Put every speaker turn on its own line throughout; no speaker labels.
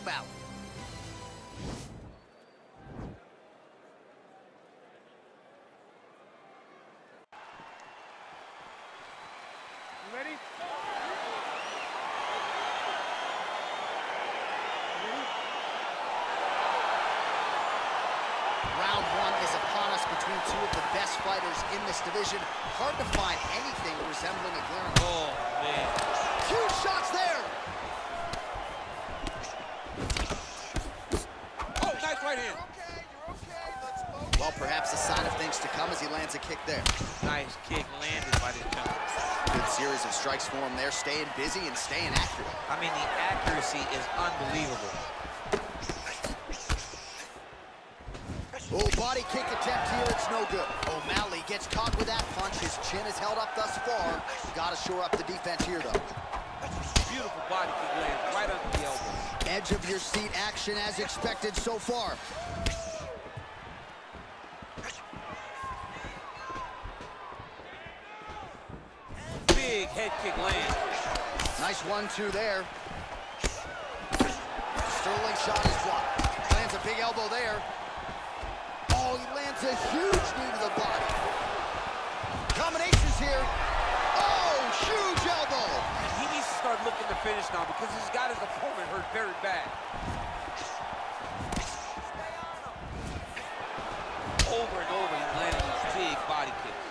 O'Malley.
You ready?
Round one is upon us between two of the best fighters in this division. Hard to find anything resembling a glaring...
Oh, man.
Huge shots there!
Oh, nice right hand.
Well, perhaps a sign of things to come as he lands a kick there.
Nice kick landed by the jump.
Good series of strikes for him there, staying busy and staying accurate.
I mean, the accuracy is unbelievable.
Oh, body kick attempt here, it's no good. O'Malley gets caught with that punch. His chin is held up thus far. Got to shore up the defense here, though.
Beautiful body kick landed right under the elbow.
Edge of your seat action as expected so far.
Big head kick land.
Nice one-two there. Sterling shot is blocked. Lands a big elbow there. Oh, he lands a huge knee to the body. Combinations here. Oh, huge elbow.
He needs to start looking to finish now because he's got his opponent hurt very bad. Over and over, he's landing these big body kicks.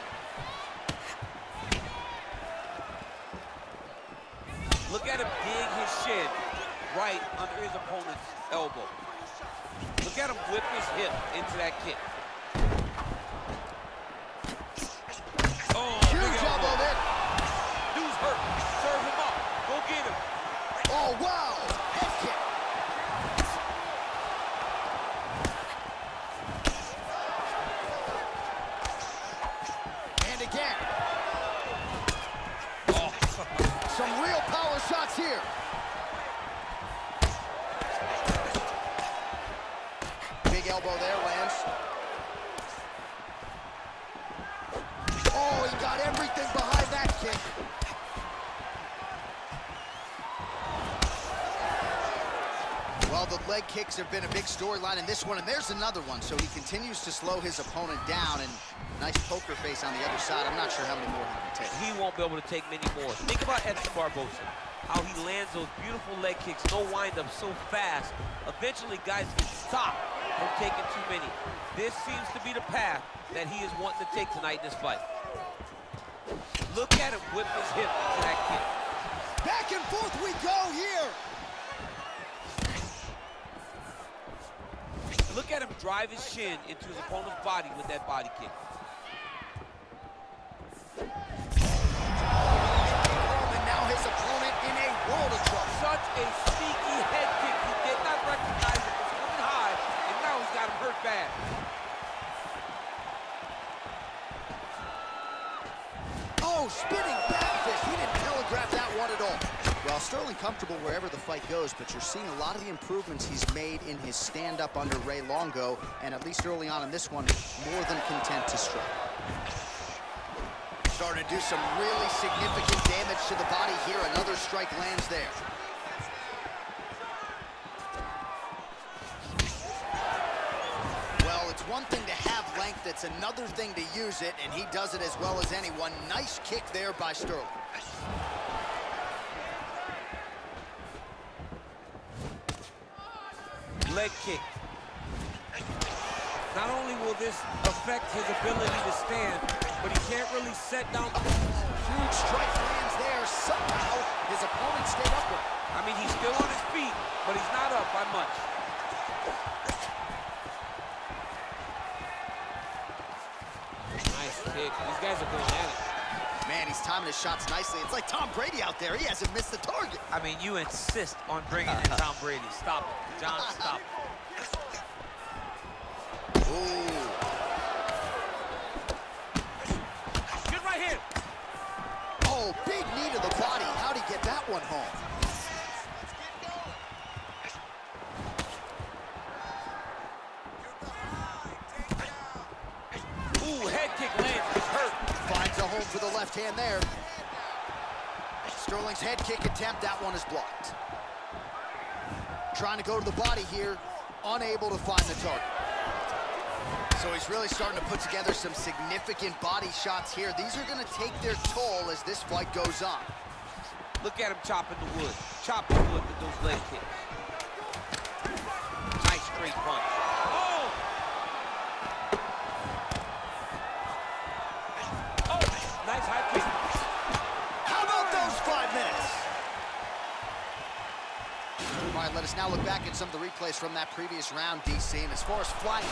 Look at him dig his shin right under his opponent's elbow. Look at him whip his hip into that kick. Oh,
Huge
big
elbow there.
Dude's hurt. Serve him up. Go get him.
Oh, wow. Head kick. And again.
Oh.
Some real power shots here. Big elbow there, lands. Oh, he got everything behind that kick. Well, the leg kicks have been a big storyline in this one, and there's another one. So he continues to slow his opponent down, and nice poker face on the other side. I'm not sure how many more he can take.
He won't be able to take many more. Think about Edson Barbosa. How he lands those beautiful leg kicks, no windup, so fast. Eventually, guys get stopped from taking too many. This seems to be the path that he is wanting to take tonight in this fight. Look at him whip his hip into that kick.
Back and forth we go here.
Look at him drive his shin into his opponent's body with that body kick. Sneaky head kick. He did not recognize it was coming high, and now he's got him hurt bad.
Oh, spinning back fist. He didn't telegraph that one at all. Well, Sterling comfortable wherever the fight goes, but you're seeing a lot of the improvements he's made in his stand-up under Ray Longo, and at least early on in this one, more than content to strike. Starting to do some really significant damage to the body here. Another strike lands there. Well, it's one thing to have length, it's another thing to use it, and he does it as well as anyone. Nice kick there by Sterling.
leg kick. Not only will this affect his ability to stand, but he can't really set down.
Huge strike lands there. Somehow, his opponent stayed upright.
I mean, he's still on his feet, but he's not up by much. Kick. These guys are going at it.
Man, he's timing his shots nicely. It's like Tom Brady out there. He hasn't missed the target.
I mean, you insist on bringing in Tom Brady. Stop it. John, stop it.
Ooh.
Good right hand.
Oh, big knee to the body. How'd he get that one home?
Ooh, head kick lands. Hurt.
Finds a home for the left hand there. Sterling's head kick attempt, that one is blocked. trying to go to the body here, unable to find the target. So he's really starting to put together some significant body shots here. These are going to take their toll as this fight goes on.
Look at him chopping the wood. Chopping the wood with those leg kicks.
Let us now look back at some of the replays from that previous round, DC. And as far as flying...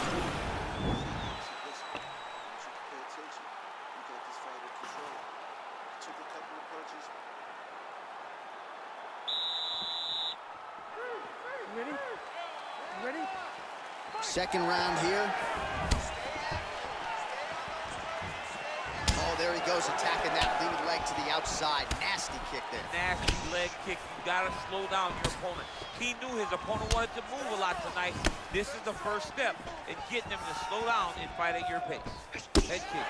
Ready? Ready?
Second round here. Oh, there he goes, attacking that lead leg to the outside. Nasty kick there.
Nasty leg kick. You gotta slow down your opponent. He knew his opponent wanted to move a lot tonight. This is the first step in getting him to slow down and fight at your pace. Head kick.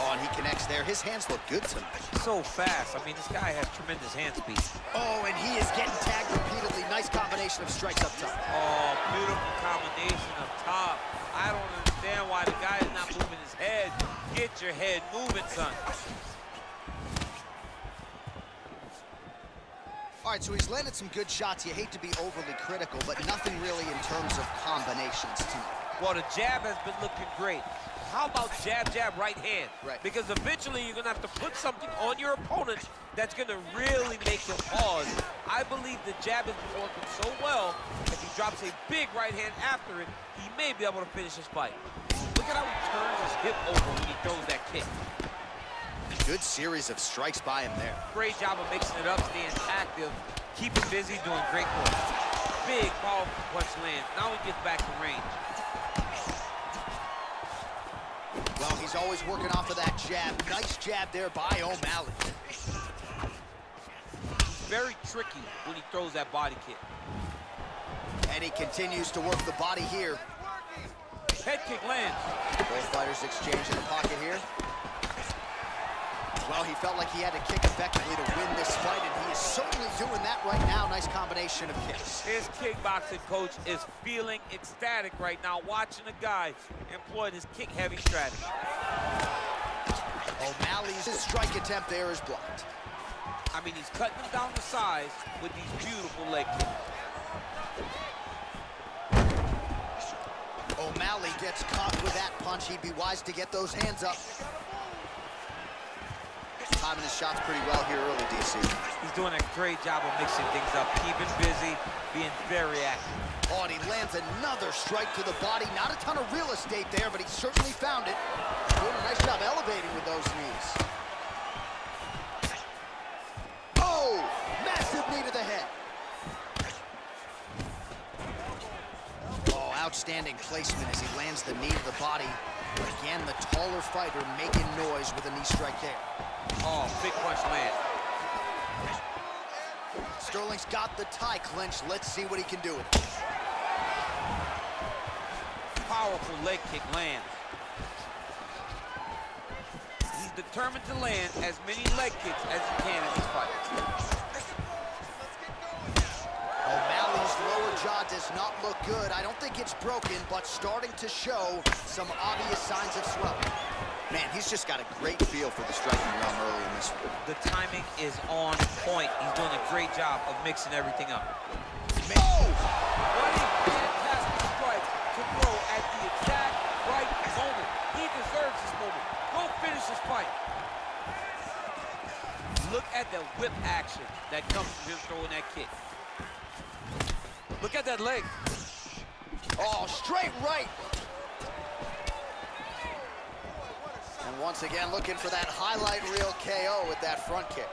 Oh, and he connects there. His hands look good tonight.
So fast. I mean, this guy has tremendous hand speed.
Oh, and he is getting tagged repeatedly. Nice combination of strikes up top.
Oh, beautiful combination up top. I don't understand why the guy is Get your head moving, son.
All right, so he's landed some good shots. You hate to be overly critical, but nothing really in terms of combinations tonight.
Well, the jab has been looking great. How about jab, jab, right hand?
Right.
Because eventually you're going to have to put something on your opponent that's going to really make him pause. I believe the jab has been working so well, if he drops a big right hand after it, he may be able to finish his fight. Look at how he turns his hip over when he throws that kick.
Good series of strikes by him there.
Great job of mixing it up, staying active, keeping busy, doing great work. Big, powerful punch lands. Now he gets back to range.
Well, he's always working off of that jab. Nice jab there by O'Malley.
Very tricky when he throws that body kick.
And he continues to work the body here.
Head kick lands.
Both fighters exchange in the pocket here. Well, he felt like he had to kick effectively to win this fight, and he is certainly doing that right now. Nice combination of kicks.
His kickboxing coach is feeling ecstatic right now, watching a guy employ this kick-heavy strategy.
O'Malley's strike attempt there is blocked.
I mean, he's cutting them down to size with these beautiful leg kicks.
O'Malley gets caught with that punch. He'd be wise to get those hands up. Timing his shots pretty well here early, DC.
He's doing a great job of mixing things up, keeping busy, being very active.
Oh, and he lands another strike to the body. Not a ton of real estate there, but he certainly found it. Doing a nice job elevating with those knees. Outstanding placement as he lands the knee to the body. But again, the taller fighter making noise with a knee strike there.
Oh, big punch land.
Sterling's got the tie clinch. Let's see what he can do with it.
Powerful leg kick lands. He's determined to land as many leg kicks as he can in this fight.
Jaw does not look good. I don't think it's broken, but starting to show some obvious signs of swelling. Man, he's just got a great feel for the striking realm early in this one.
The timing is on point. He's doing a great job of mixing everything up.
Oh!
What a fantastic strike to throw at the exact right moment. He deserves this moment. Go finish this fight. Look at the whip action that comes from him throwing that kick. Look at that leg.
Oh, straight right. And once again, looking for that highlight reel KO with that front kick.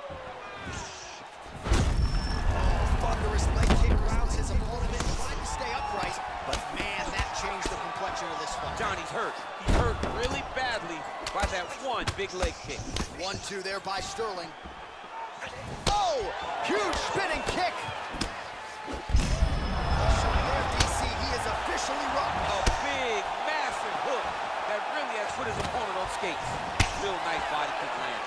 Oh, thunderous leg kick grounds his opponent in, trying to stay upright. But man, that changed the complexion of this fight.
Johnny's hurt. He's hurt really badly by that one big leg kick.
One-two there by Sterling. Oh, huge spinning kick. So there, DC, he is officially run.
A big, massive hook that really has put his opponent on skates. Real nice body kick land.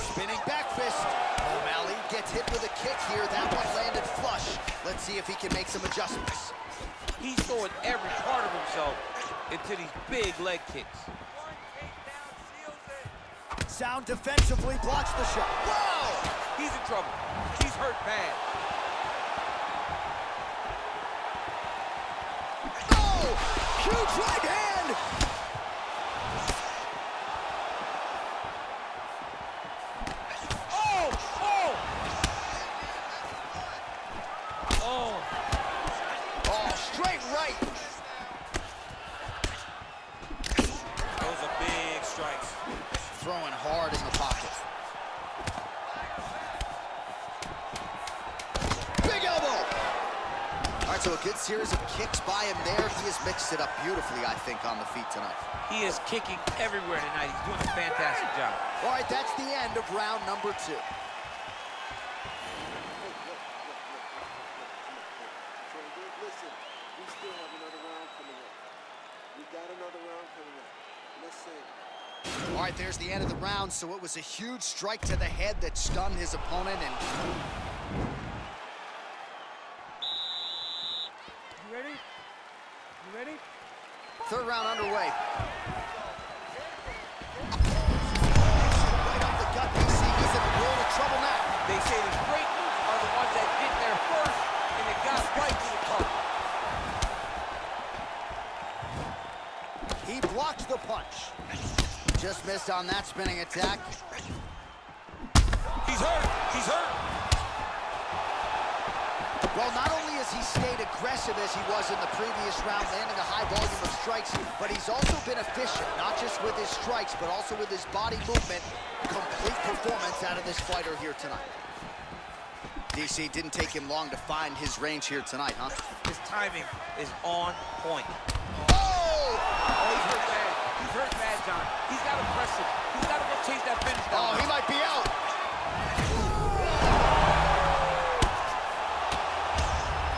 Spinning back fist. O'Malley gets hit with a kick here. That one landed Let's see if he can make some adjustments.
He's throwing every part of himself into these big leg kicks.
Sound defensively blocks the shot. Whoa!
He's in trouble. He's hurt bad.
Oh! Huge right hand! Throwing hard in the pocket. Big elbow! All right, so a good series of kicks by him there. He has mixed it up beautifully, I think, on the feet tonight.
He is kicking everywhere tonight. He's doing a fantastic job.
All right, that's the end of round number two.
Listen, we still have another round coming up. We got another round coming up. Let's see.
All right, there's the end of the round. So it was a huge strike to the head that stunned his opponent. And
You ready? You ready?
third round underway. Right off the gut, DC. He's in a world of trouble now.
They say the great moves are the ones that get there first, and it got right to the target.
He blocks the punch. Just missed on that spinning attack.
He's hurt. He's hurt.
Well, not only has he stayed aggressive as he was in the previous round, landing a high volume of strikes, but he's also been efficient, not just with his strikes, but also with his body movement. Complete performance out of this fighter here tonight. DC didn't take him long to find his range here tonight, huh?
His timing is on point.
Oh!
Oh, he's hurt bad. He's hurt bad, John. He's got to press it. He's got to go chase that finish down.
Oh, he might be out.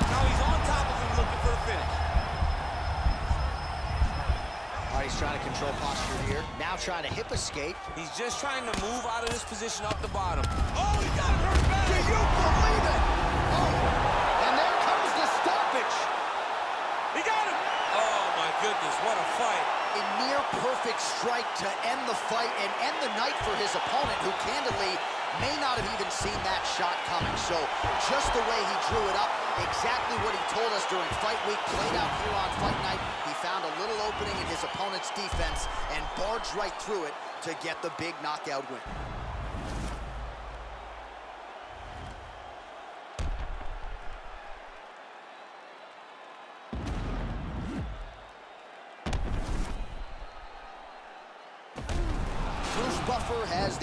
Now he's on top of him looking for a finish.
All right, he's trying to control posture here. Now trying to hip escape.
He's just trying to move out of this position up the bottom. Oh, he got hurt bad.
Do
bad.
you believe it? Oh, and there comes the stoppage.
He got him. Oh, my goodness. What a fight.
A near perfect strike to end the fight and end the night for his opponent, who candidly may not have even seen that shot coming. So just the way he drew it up, exactly what he told us during fight week, played out here on fight night. He found a little opening in his opponent's defense and barged right through it to get the big knockout win.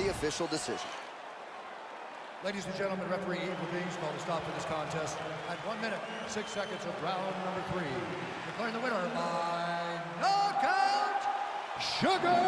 The official decision.
Ladies and gentlemen, referee Evil Beings called a stop to this contest at one minute, six seconds of round number three. Declaring the winner by knockout, Sugar